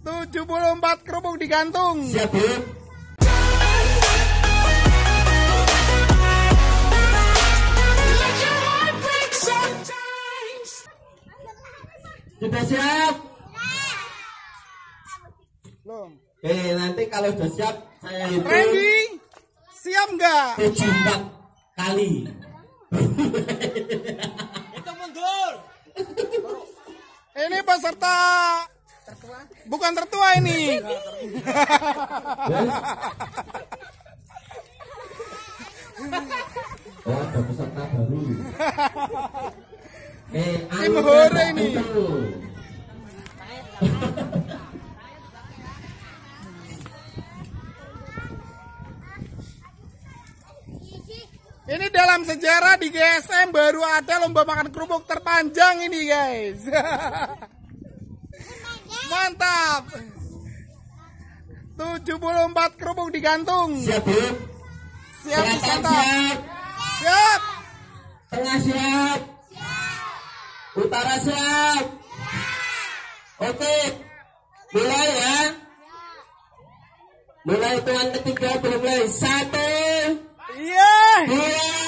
74 kerupuk digantung. Siap, Bu. Sudah siap? Belum. Oke, nanti kalau sudah siap saya hitung Randy, siap nggak? tujuh empat kali. Ini peserta bukan tertua ini. Oh, ada peserta baru. Eh, Tim hore ini. Ini dalam sejarah di GSM baru ada lomba makan kerupuk terpanjang ini guys. Mantap. 74 kerupuk digantung. Siap, Bu. Siap disantap. siap. Siap. Tengah siap. Utara siap. Oke. Mulai ya. Mulai hitungan ketiga belum mulai. Satu, Iya. dua,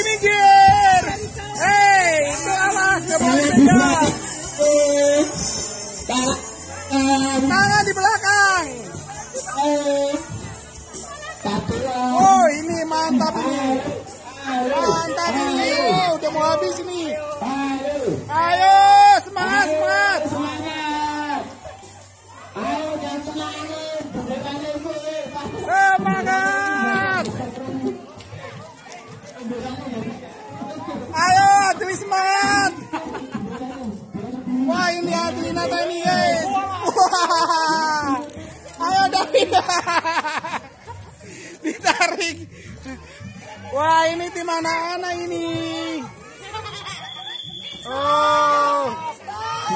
minggir. Hei, itu awas, pegang. Tangan, di belakang. Oh, ini mantap ini. Mantap ini. Oh, udah mau habis ini. ayo. Semangat, semangat. Semangat. Jangan. Semangat. Tulis semangat. Wah, ini Adi Nata ini, guys. Wah. Ayo, David. Ditarik. Wah, ini tim anak-anak ini. Oh.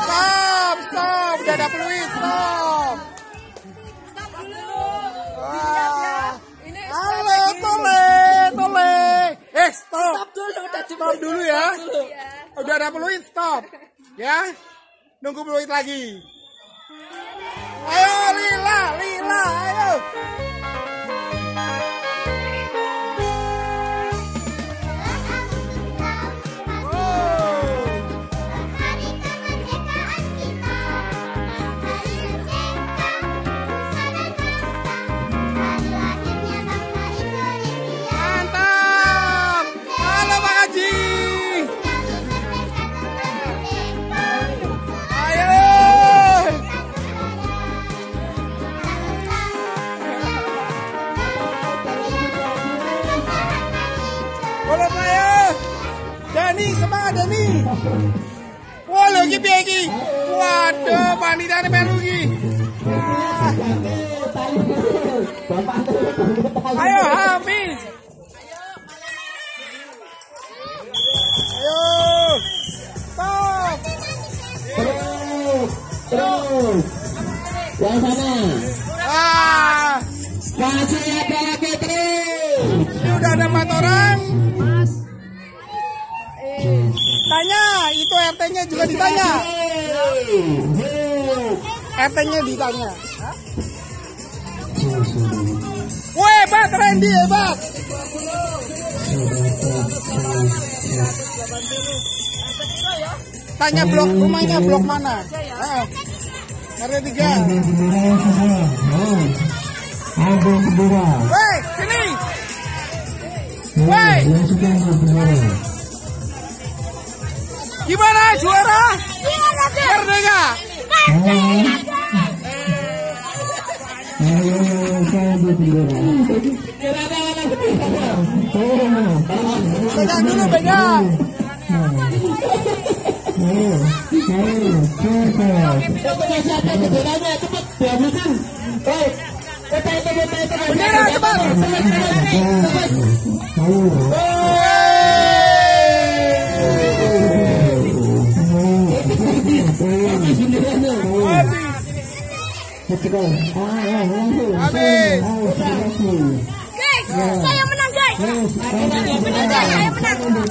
Stop, stop. Udah ada peluit, stop. Wah. Stop dulu ya. Udah ada peluit, stop. Ya. Nunggu peluit lagi. Ayo, Lila, Lila, ayo. Semangat Dani. Wah, lho iki piye iki? Waduh, panitane melu iki. Ayo, Hafiz. Ayo. Stop. Terus, terus. Yang sana. Ah, Masih ada lagi terus. ini udah ada empat orang. Tanya, itu RT-nya juga ditanya. RT-nya ditanya. Wah, hebat Randy, hebat. Tanya blok rumahnya blok mana? Ah, RT 3. Ada. Woi, sini. Woi. Gimana juara? Merdeka. Pegang dulu, pegang. Bendera cepat. Guys, saya menang guys. Benar guys, saya menang.